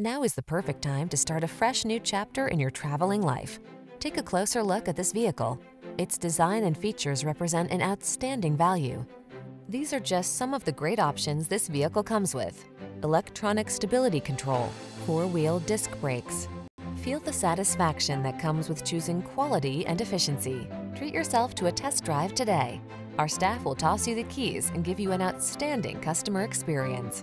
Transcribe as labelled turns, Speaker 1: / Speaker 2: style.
Speaker 1: Now is the perfect time to start a fresh new chapter in your traveling life. Take a closer look at this vehicle. Its design and features represent an outstanding value. These are just some of the great options this vehicle comes with. Electronic stability control, four-wheel disc brakes. Feel the satisfaction that comes with choosing quality and efficiency. Treat yourself to a test drive today. Our staff will toss you the keys and give you an outstanding customer experience.